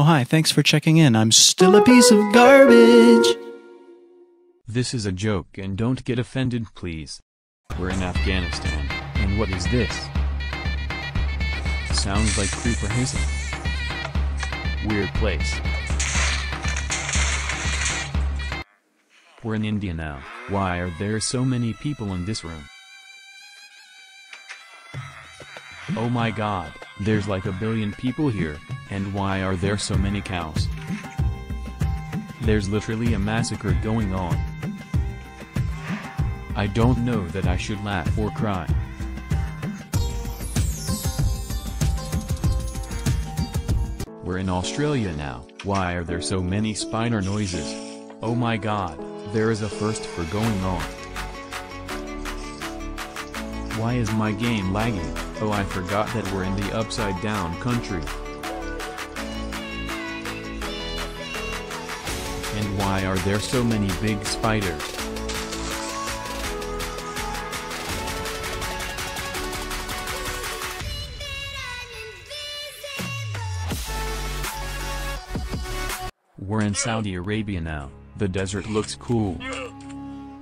Oh, hi, thanks for checking in. I'm still a piece of garbage. This is a joke and don't get offended please. We're in Afghanistan, and what is this? Sounds like creeper hissing. Weird place. We're in India now, why are there so many people in this room? Oh my god, there's like a billion people here, and why are there so many cows? There's literally a massacre going on. I don't know that I should laugh or cry. We're in Australia now, why are there so many spider noises? Oh my god, there is a first for going on. Why is my game lagging? Oh I forgot that we're in the upside down country. Why are there so many big spiders? We're in Saudi Arabia now, the desert looks cool.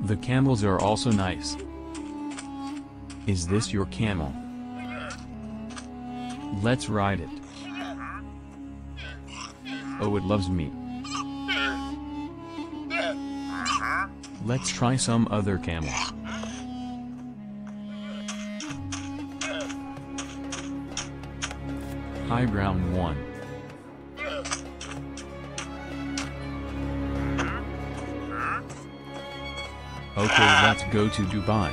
The camels are also nice. Is this your camel? Let's ride it. Oh it loves me. Let's try some other camel. High ground 1. Okay let's go to Dubai.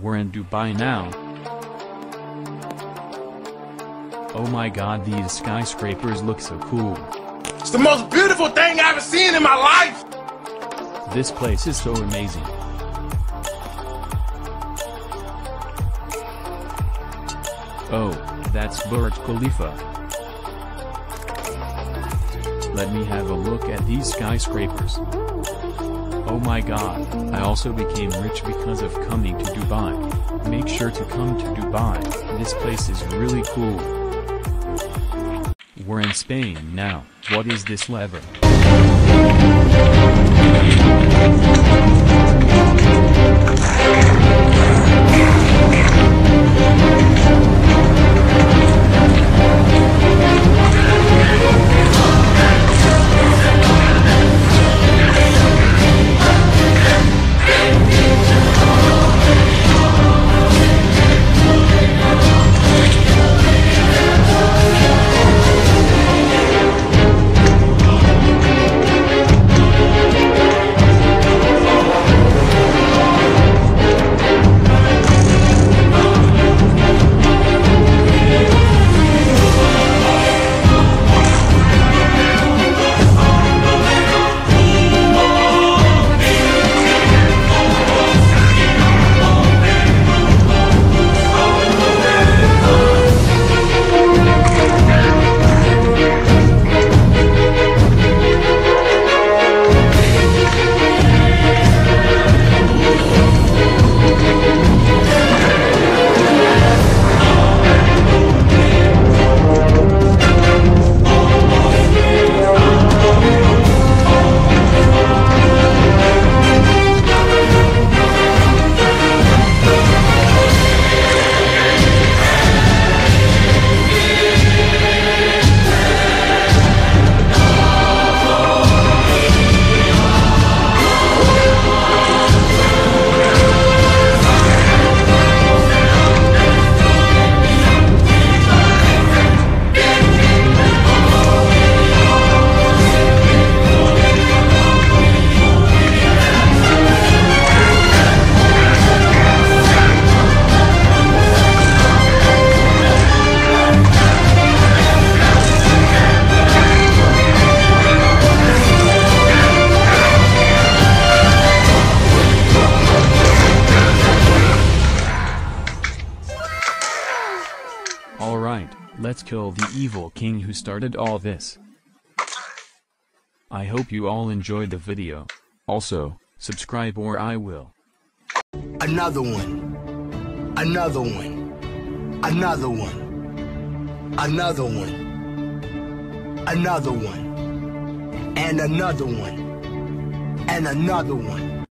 We're in Dubai now. Oh my god these skyscrapers look so cool. It's the most beautiful thing I've ever seen in my life. This place is so amazing. Oh, that's Burj Khalifa. Let me have a look at these skyscrapers. Oh my god, I also became rich because of coming to Dubai. Make sure to come to Dubai, this place is really cool. We're in Spain now, what is this lever? Let's kill the evil king who started all this. I hope you all enjoyed the video. Also, subscribe or I will. Another one. Another one. Another one. Another one. another one, and another one, and another one.